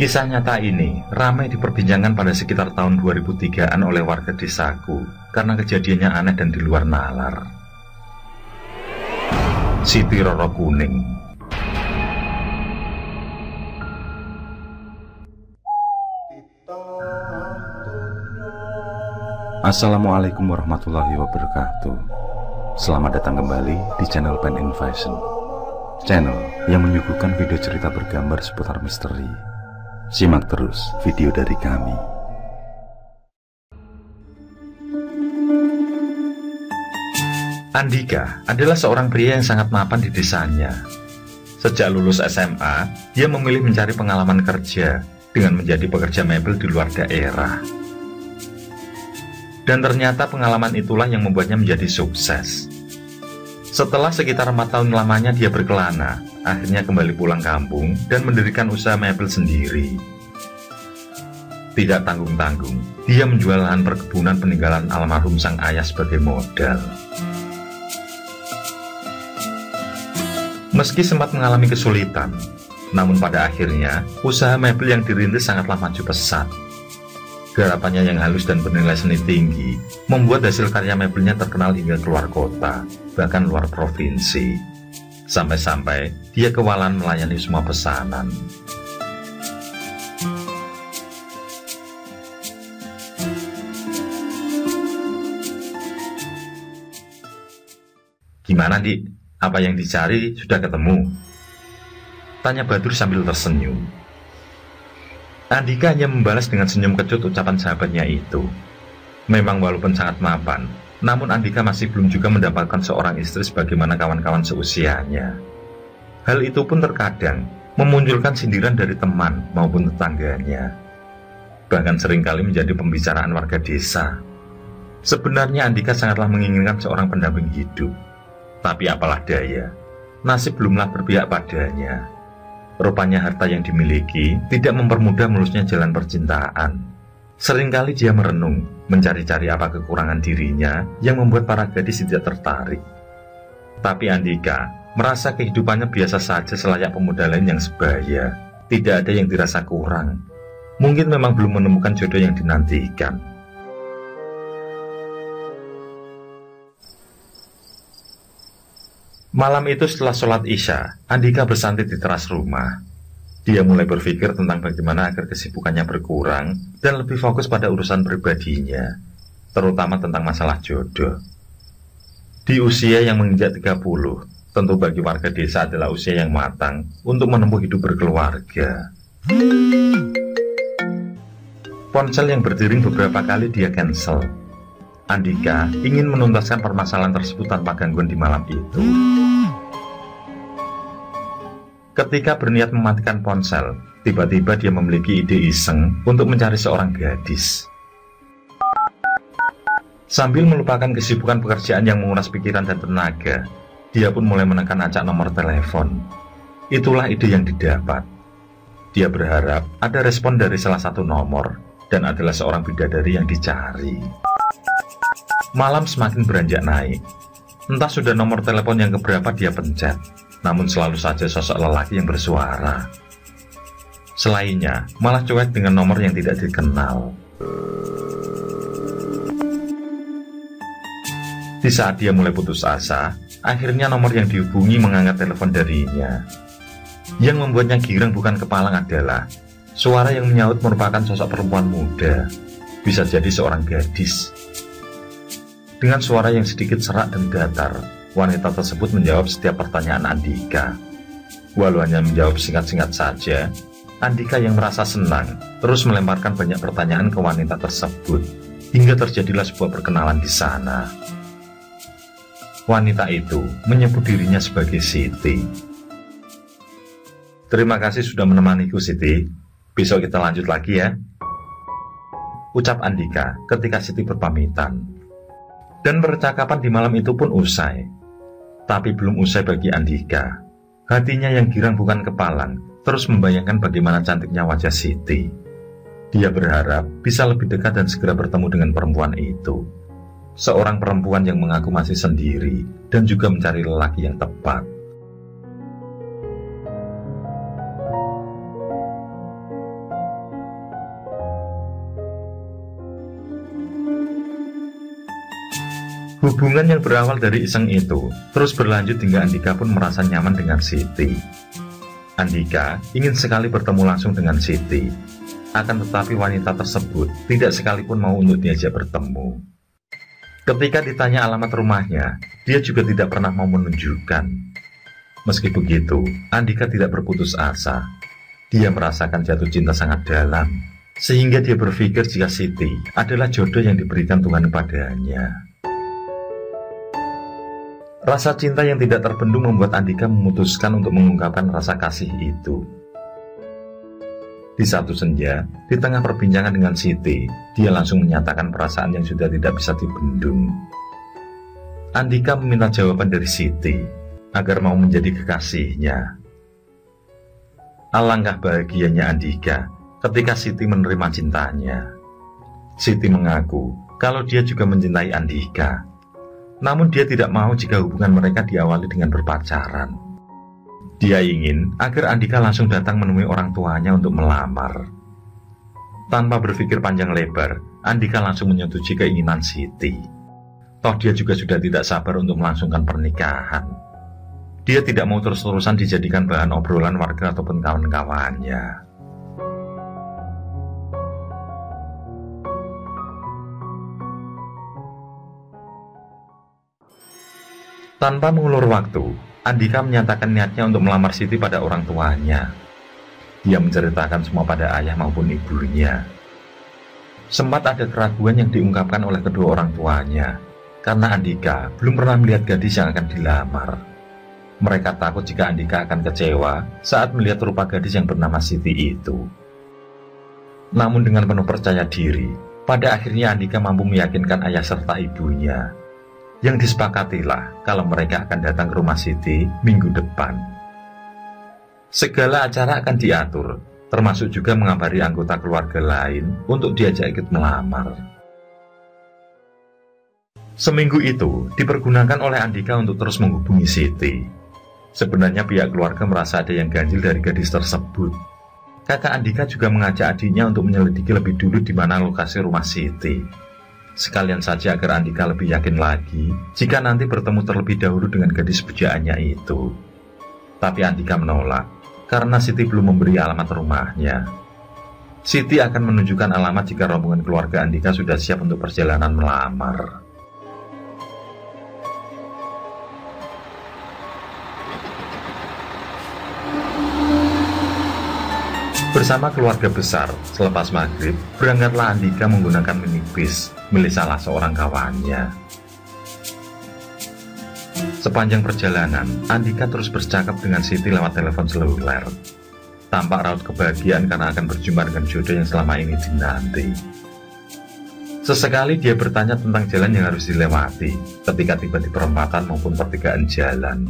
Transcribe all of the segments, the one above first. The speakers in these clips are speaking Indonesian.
Kisah nyata ini ramai diperbincangkan pada sekitar tahun 2003-an oleh warga desaku karena kejadiannya aneh dan di luar nalar. Siti Roro Kuning. Assalamualaikum warahmatullahi wabarakatuh. Selamat datang kembali di channel Pen Invasion. Channel yang menyuguhkan video cerita bergambar seputar misteri Simak terus video dari kami. Andika adalah seorang pria yang sangat mapan di desanya. Sejak lulus SMA, dia memilih mencari pengalaman kerja dengan menjadi pekerja mebel di luar daerah. Dan ternyata pengalaman itulah yang membuatnya menjadi sukses. Setelah sekitar empat tahun lamanya dia berkelana, akhirnya kembali pulang kampung dan mendirikan usaha mebel sendiri. Tidak tanggung-tanggung, dia menjual lahan perkebunan peninggalan almarhum sang ayah sebagai modal. Meski sempat mengalami kesulitan, namun pada akhirnya usaha mebel yang dirintis sangatlah maju pesat Garapannya yang halus dan bernilai seni tinggi membuat hasil karya mebelnya terkenal hingga keluar kota, bahkan luar provinsi. Sampai-sampai dia kewalan melayani semua pesanan. Gimana, Dik? Apa yang dicari sudah ketemu? Tanya Badur sambil tersenyum. Andika hanya membalas dengan senyum kecut ucapan sahabatnya itu. Memang walaupun sangat mapan, namun Andika masih belum juga mendapatkan seorang istri sebagaimana kawan-kawan seusianya. Hal itu pun terkadang memunculkan sindiran dari teman maupun tetangganya. Bahkan sering kali menjadi pembicaraan warga desa. Sebenarnya Andika sangatlah menginginkan seorang pendamping hidup. Tapi apalah daya, nasib belumlah berpihak padanya. Rupanya harta yang dimiliki tidak mempermudah mulusnya jalan percintaan. Seringkali dia merenung, mencari-cari apa kekurangan dirinya yang membuat para gadis tidak tertarik. Tapi Andika merasa kehidupannya biasa saja selayak pemuda lain yang sebaya. Tidak ada yang dirasa kurang. Mungkin memang belum menemukan jodoh yang dinantikan. Malam itu setelah sholat isya, Andika bersantai di teras rumah. Dia mulai berpikir tentang bagaimana agar kesibukannya berkurang dan lebih fokus pada urusan pribadinya, terutama tentang masalah jodoh. Di usia yang menginjak 30, tentu bagi warga desa adalah usia yang matang untuk menempuh hidup berkeluarga. Ponsel yang berdiri beberapa kali dia cancel Andika ingin menuntaskan permasalahan tersebut tanpa gangguan di malam itu. Ketika berniat mematikan ponsel, tiba-tiba dia memiliki ide iseng untuk mencari seorang gadis. Sambil melupakan kesibukan pekerjaan yang menguras pikiran dan tenaga, dia pun mulai menekan acak nomor telepon. Itulah ide yang didapat. Dia berharap ada respon dari salah satu nomor dan adalah seorang bidadari yang dicari. Malam semakin beranjak naik. Entah sudah nomor telepon yang keberapa dia pencet, namun selalu saja sosok lelaki yang bersuara. Selainnya, malah cuek dengan nomor yang tidak dikenal. Di saat dia mulai putus asa, akhirnya nomor yang dihubungi mengangkat telepon darinya. Yang membuatnya girang bukan kepalang adalah suara yang menyaut merupakan sosok perempuan muda, bisa jadi seorang gadis. Dengan suara yang sedikit serak dan datar, wanita tersebut menjawab setiap pertanyaan Andika. Walau hanya menjawab singkat-singkat saja, Andika yang merasa senang terus melemparkan banyak pertanyaan ke wanita tersebut, hingga terjadilah sebuah perkenalan di sana. Wanita itu menyebut dirinya sebagai Siti. Terima kasih sudah menemaniku Siti. Besok kita lanjut lagi ya. Ucap Andika ketika Siti berpamitan. Dan percakapan di malam itu pun usai. Tapi belum usai bagi Andika. Hatinya yang girang bukan kepalang, terus membayangkan bagaimana cantiknya wajah Siti. Dia berharap bisa lebih dekat dan segera bertemu dengan perempuan itu. Seorang perempuan yang mengaku masih sendiri dan juga mencari lelaki yang tepat. Hubungan yang berawal dari iseng itu terus berlanjut hingga Andika pun merasa nyaman dengan Siti. Andika ingin sekali bertemu langsung dengan Siti, akan tetapi wanita tersebut tidak sekalipun mau untuk diajak bertemu. Ketika ditanya alamat rumahnya, dia juga tidak pernah mau menunjukkan. Meski begitu, Andika tidak berputus asa. Dia merasakan jatuh cinta sangat dalam, sehingga dia berpikir jika Siti adalah jodoh yang diberikan Tuhan padanya. Rasa cinta yang tidak terbendung membuat Andika memutuskan untuk mengungkapkan rasa kasih itu. Di satu senja, di tengah perbincangan dengan Siti, dia langsung menyatakan perasaan yang sudah tidak bisa dibendung. Andika meminta jawaban dari Siti agar mau menjadi kekasihnya. Alangkah bahagianya Andika ketika Siti menerima cintanya. Siti mengaku kalau dia juga mencintai Andika namun dia tidak mau jika hubungan mereka diawali dengan berpacaran. Dia ingin agar Andika langsung datang menemui orang tuanya untuk melamar. Tanpa berpikir panjang lebar, Andika langsung menyetujui keinginan Siti. Toh dia juga sudah tidak sabar untuk melangsungkan pernikahan. Dia tidak mau terus-terusan dijadikan bahan obrolan warga ataupun kawan-kawannya. Tanpa mengulur waktu, Andika menyatakan niatnya untuk melamar Siti pada orang tuanya. Dia menceritakan semua pada ayah maupun ibunya. Sempat ada keraguan yang diungkapkan oleh kedua orang tuanya, karena Andika belum pernah melihat gadis yang akan dilamar. Mereka takut jika Andika akan kecewa saat melihat rupa gadis yang bernama Siti itu. Namun dengan penuh percaya diri, pada akhirnya Andika mampu meyakinkan ayah serta ibunya yang disepakatilah kalau mereka akan datang ke rumah Siti minggu depan. Segala acara akan diatur, termasuk juga mengabari anggota keluarga lain untuk diajak ikut melamar. Seminggu itu dipergunakan oleh Andika untuk terus menghubungi Siti. Sebenarnya pihak keluarga merasa ada yang ganjil dari gadis tersebut. Kakak Andika juga mengajak adiknya untuk menyelidiki lebih dulu di mana lokasi rumah Siti. Sekalian saja agar Andika lebih yakin lagi jika nanti bertemu terlebih dahulu dengan gadis pujaannya itu. Tapi Andika menolak karena Siti belum memberi alamat rumahnya. Siti akan menunjukkan alamat jika rombongan keluarga Andika sudah siap untuk perjalanan melamar. Bersama keluarga besar, selepas maghrib, berangkatlah Andika menggunakan minibus milik salah seorang kawannya. Sepanjang perjalanan, Andika terus bercakap dengan Siti lewat telepon seluler. Tampak raut kebahagiaan karena akan berjumpa dengan jodoh yang selama ini dinanti. Sesekali dia bertanya tentang jalan yang harus dilewati ketika tiba di perempatan maupun pertigaan jalan.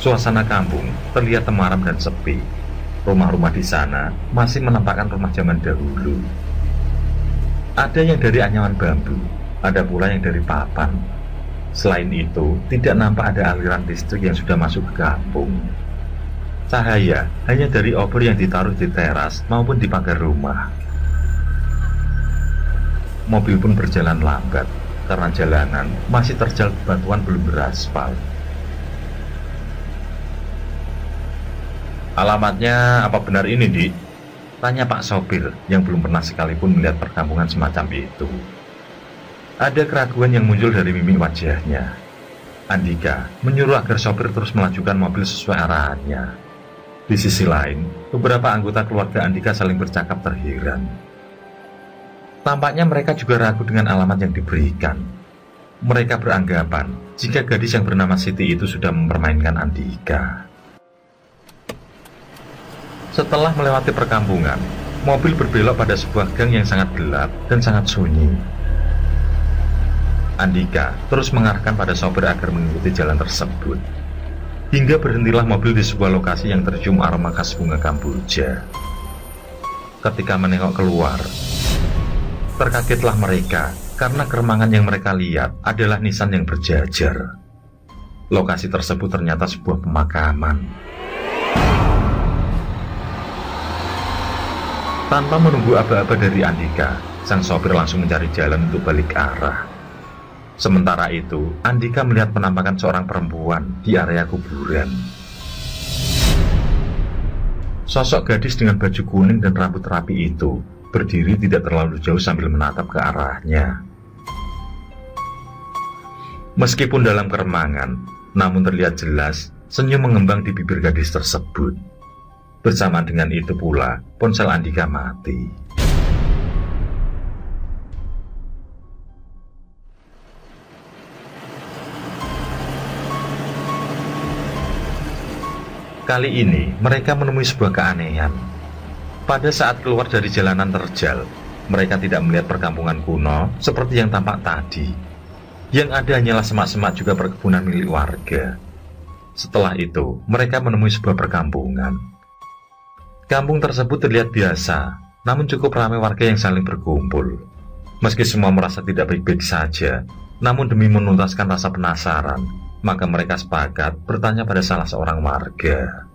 Suasana kampung terlihat temaram dan sepi. Rumah-rumah di sana masih menampakkan rumah zaman dahulu. Ada yang dari anyaman bambu, ada pula yang dari papan. Selain itu, tidak nampak ada aliran listrik yang sudah masuk ke kampung. Cahaya hanya dari obor yang ditaruh di teras maupun di pagar rumah. Mobil pun berjalan lambat karena jalanan masih terjal batuan belum beraspal. Alamatnya apa benar ini, Di? Tanya Pak Sopir yang belum pernah sekalipun melihat perkampungan semacam itu. Ada keraguan yang muncul dari mimik wajahnya. Andika menyuruh agar sopir terus melajukan mobil sesuai arahannya. Di sisi lain, beberapa anggota keluarga Andika saling bercakap terheran. Tampaknya mereka juga ragu dengan alamat yang diberikan. Mereka beranggapan jika gadis yang bernama Siti itu sudah mempermainkan Andika. Setelah melewati perkampungan, mobil berbelok pada sebuah gang yang sangat gelap dan sangat sunyi. Andika terus mengarahkan pada sopir agar mengikuti jalan tersebut. Hingga berhentilah mobil di sebuah lokasi yang tercium aroma khas bunga kamboja. Ketika menengok keluar, terkagetlah mereka karena keremangan yang mereka lihat adalah nisan yang berjajar. Lokasi tersebut ternyata sebuah pemakaman. Tanpa menunggu aba-aba dari Andika, sang sopir langsung mencari jalan untuk balik arah. Sementara itu, Andika melihat penampakan seorang perempuan di area kuburan. Sosok gadis dengan baju kuning dan rambut rapi itu berdiri tidak terlalu jauh sambil menatap ke arahnya. Meskipun dalam keremangan, namun terlihat jelas senyum mengembang di bibir gadis tersebut. Bersamaan dengan itu pula, ponsel Andika mati. Kali ini mereka menemui sebuah keanehan. Pada saat keluar dari jalanan terjal, mereka tidak melihat perkampungan kuno seperti yang tampak tadi. Yang ada hanyalah semak-semak juga perkebunan milik warga. Setelah itu, mereka menemui sebuah perkampungan. Kampung tersebut terlihat biasa, namun cukup ramai warga yang saling berkumpul. Meski semua merasa tidak baik-baik saja, namun demi menuntaskan rasa penasaran, maka mereka sepakat bertanya pada salah seorang warga.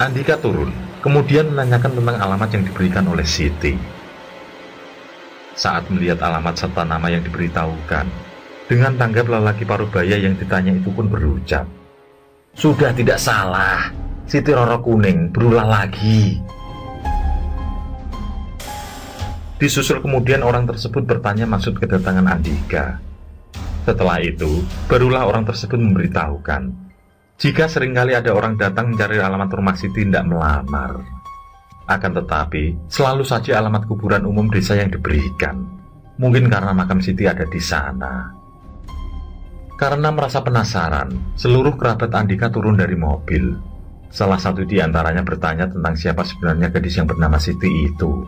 Andika turun, kemudian menanyakan tentang alamat yang diberikan oleh Siti. Saat melihat alamat serta nama yang diberitahukan, dengan tanggap lelaki parubaya yang ditanya itu pun berucap, Sudah tidak salah, Siti Roro Kuning berulah lagi. Disusul kemudian orang tersebut bertanya maksud kedatangan Andika. Setelah itu, barulah orang tersebut memberitahukan jika sering kali ada orang datang mencari alamat rumah Siti tidak melamar. Akan tetapi, selalu saja alamat kuburan umum desa yang diberikan. Mungkin karena makam Siti ada di sana. Karena merasa penasaran, seluruh kerabat Andika turun dari mobil Salah satu di antaranya bertanya tentang siapa sebenarnya gadis yang bernama Siti itu.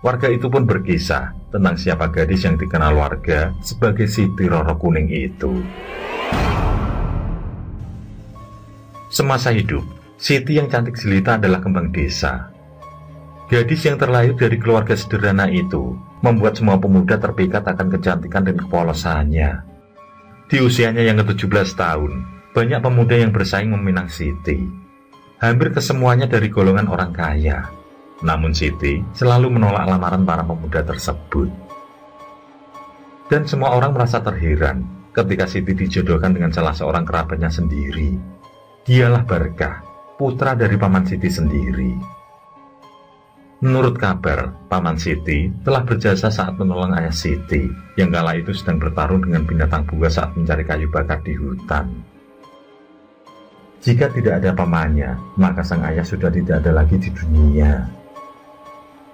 Warga itu pun berkisah tentang siapa gadis yang dikenal warga sebagai Siti Roro Kuning itu. Semasa hidup, Siti yang cantik jelita adalah kembang desa. Gadis yang terlahir dari keluarga sederhana itu membuat semua pemuda terpikat akan kecantikan dan kepolosannya. Di usianya yang ke-17 tahun, banyak pemuda yang bersaing meminang Siti. Hampir kesemuanya dari golongan orang kaya. Namun Siti selalu menolak lamaran para pemuda tersebut. Dan semua orang merasa terheran ketika Siti dijodohkan dengan salah seorang kerabatnya sendiri. Dialah Barkah, putra dari Paman Siti sendiri. Menurut kabar, Paman Siti telah berjasa saat menolong ayah Siti yang kala itu sedang bertarung dengan binatang buas saat mencari kayu bakar di hutan. Jika tidak ada pamannya, maka sang ayah sudah tidak ada lagi di dunia.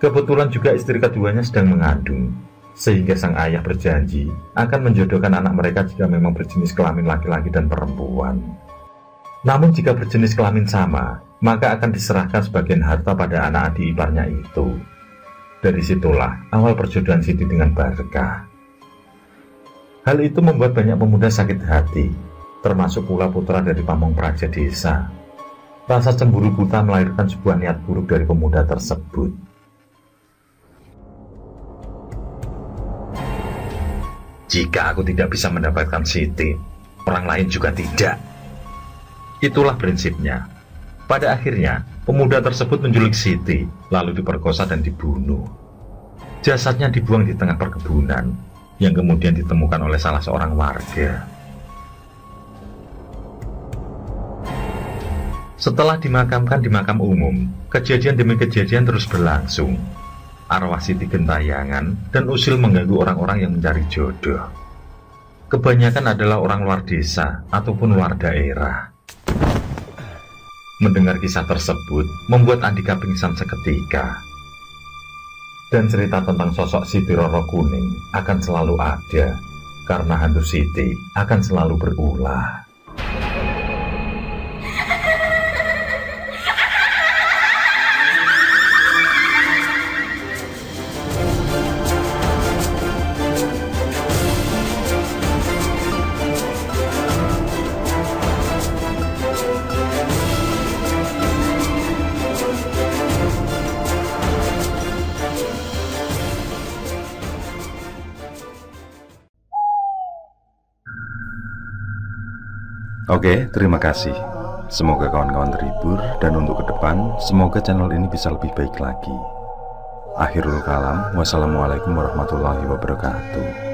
Kebetulan juga istri keduanya sedang mengandung, sehingga sang ayah berjanji akan menjodohkan anak mereka jika memang berjenis kelamin laki-laki dan perempuan. Namun jika berjenis kelamin sama, maka akan diserahkan sebagian harta pada anak adik iparnya itu. Dari situlah awal perjodohan Siti dengan Barkah. Hal itu membuat banyak pemuda sakit hati termasuk pula putra dari pamong praja desa. Rasa cemburu buta melahirkan sebuah niat buruk dari pemuda tersebut. Jika aku tidak bisa mendapatkan Siti, orang lain juga tidak. Itulah prinsipnya. Pada akhirnya, pemuda tersebut menculik Siti, lalu diperkosa dan dibunuh. Jasadnya dibuang di tengah perkebunan, yang kemudian ditemukan oleh salah seorang warga. Setelah dimakamkan di makam umum, kejadian demi kejadian terus berlangsung. Arwah Siti Gentayangan dan usil mengganggu orang-orang yang mencari jodoh. Kebanyakan adalah orang luar desa ataupun luar daerah. Mendengar kisah tersebut membuat Andika pingsan seketika. Dan cerita tentang sosok Siti Roro Kuning akan selalu ada, karena hantu Siti akan selalu berulah. Oke, terima kasih. Semoga kawan-kawan terhibur dan untuk ke depan, semoga channel ini bisa lebih baik lagi. Akhirul kalam, wassalamualaikum warahmatullahi wabarakatuh.